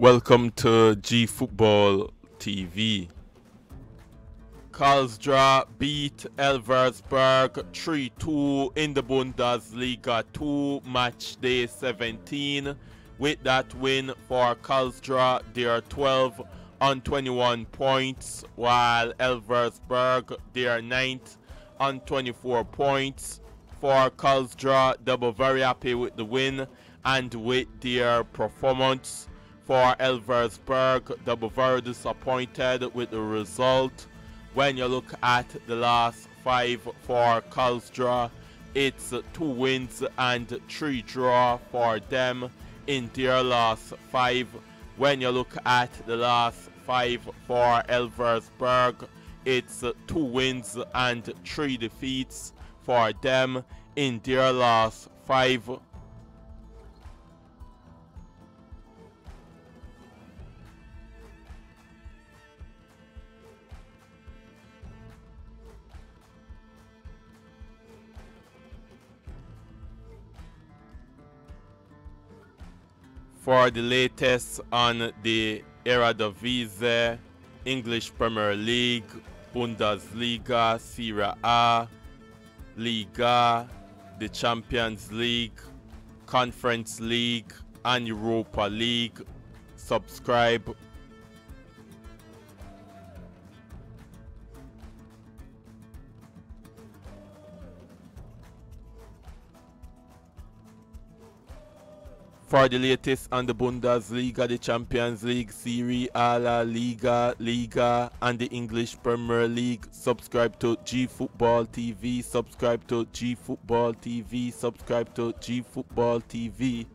Welcome to G Football TV. Karlsruhe beat Elversberg 3-2 in the Bundesliga 2 match day 17. With that win for Karlsruhe, they are 12 on 21 points, while Elversberg, they are 9th on 24 points. For Karlsruhe, they were very happy with the win and with their performance for Elversberg. They were very disappointed with the result. When you look at the last five for Karlsruhe, it's two wins and three draw for them in their last five. When you look at the last five for Elversberg, it's two wins and three defeats for them in their last five. For the latest on the Eredivisie, English Premier League, Bundesliga, Serie A, Liga, the Champions League, Conference League, and Europa League. Subscribe For the latest on the Bundesliga, the Champions League, Serie A, La Liga, Liga, and the English Premier League, subscribe to G Football TV. Subscribe to G Football TV. Subscribe to G Football TV.